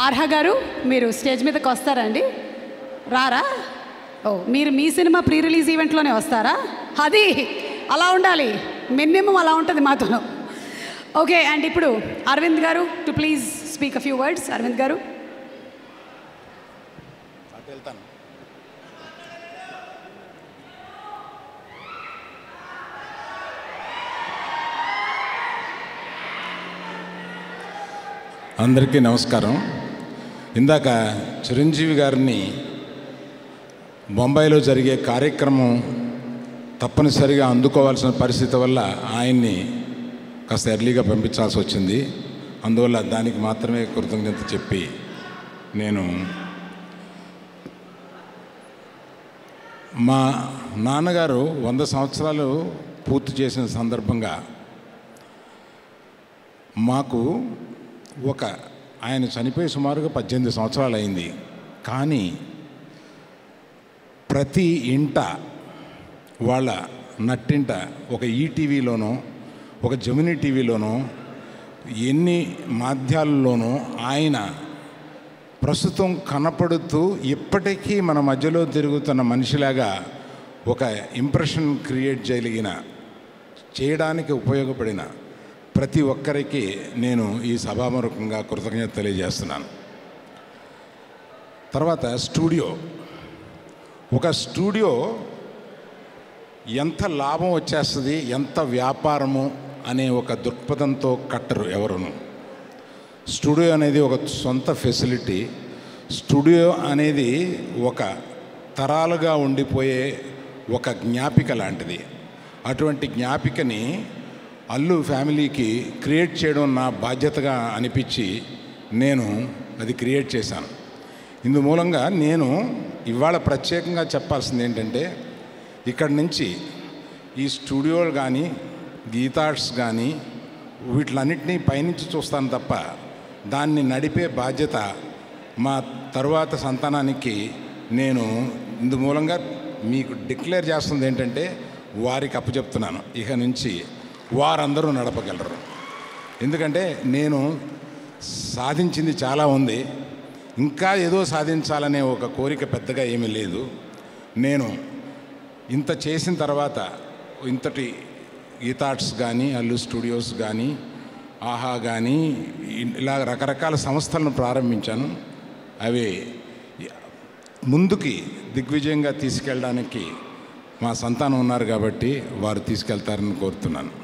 అర్హ గారు మీరు స్టేజ్ మీదకి వస్తారా అండి రారా? ఓ మీరు మీ సినిమా ప్రీ రిలీజ్ ఈవెంట్లోనే వస్తారా? అది అలా ఉండాలి. మినిమం అలా ఉంటుంది మాతో ఓకే అండ్ ఇప్పుడు Aravind garu to please speak a few words Aravind garu. వెళ్తాను. అందరికీ నమస్కారం. ఇందాక చిరంజీవి గారిని బొంబాయిలో జరిగే కార్యక్రమం తప్పనిసరిగా అందుకోవాల్సిన పరిస్థితి వల్ల ఆయన్ని కాస్త ఎర్లీగా పంపించాల్సి వచ్చింది. అందువల్ల దానికి మాత్రమే కృతజ్ఞత చెప్పి నేను మా నాన్నగారు వంద సంవత్సరాలు పూర్తి చేసిన సందర్భంగా మాకు ఒక ఆయన చనిపోయి సుమారుగా పద్దెనిమిది సంవత్సరాలు అయింది కానీ ప్రతి ఇంట వాళ్ళ నట్టింట ఒక ఈటీవీలోనో ఒక జమినీ టీవీలోనో ఎన్ని మాధ్యాలలోనో ఆయన ప్రస్తుతం కనపడుతూ ఇప్పటికీ మన మధ్యలో తిరుగుతున్న మనిషిలాగా ఒక ఇంప్రెషన్ క్రియేట్ చేయగలిగిన చేయడానికి ఉపయోగపడిన ప్రతి ఒక్కరికి నేను ఈ సభాముఖంగా కృతజ్ఞత తెలియజేస్తున్నాను. తర్వాత స్టూడియో. ఒక స్టూడియో ఎంత లాభం వచ్చేస్తుంది ఎంత వ్యాపారము అనే ఒక దృక్పథంతో కట్టరు ఎవరును. స్టూడియో అనేది ఒక సొంత ఫెసిలిటీ. స్టూడియో అనేది ఒక తరాలుగా ఉండిపోయే ఒక జ్ఞాపిక లాంటిది. అటువంటి జ్ఞాపికని అల్లు ఫ్యామిలీకి క్రియేట్ చేయడం నా బాధ్యతగా అనిపించి నేను అది క్రియేట్ చేశాను. ఇందు మూలంగా నేను ఇవాళ ప్రత్యేకంగా చెప్పాల్సింది ఏంటంటే ఇక్కడి నుంచి ఈ స్టూడియోలు కానీ గీతార్ట్స్ కానీ వీటిలన్నింటినీ పైనుంచి చూస్తాను తప్ప దాన్ని నడిపే బాధ్యత మా తరువాత సంతానానికి నేను ఇందు మూలంగా మీకు డిక్లేర్ చేస్తుంది ఏంటంటే వారికి అప్పచెప్తున్నాను. ఇక నుంచి వారందరూ నడపగలరు. ఎందుకంటే నేను సాధించింది చాలా ఉంది. ఇంకా ఏదో సాధించాలనే ఒక కోరిక పెద్దగా ఏమీ లేదు. నేను ఇంత చేసిన తర్వాత ఇంతటి గీతార్ట్స్ కానీ అల్లు స్టూడియోస్ కానీ ఆహా కానీ ఇలా రకరకాల సంస్థలను ప్రారంభించాను. అవి ముందుకి దిగ్విజయంగా తీసుకెళ్ళడానికి మా సంతానం ఉన్నారు కాబట్టి వారు తీసుకెళ్తారని కోరుతున్నాను.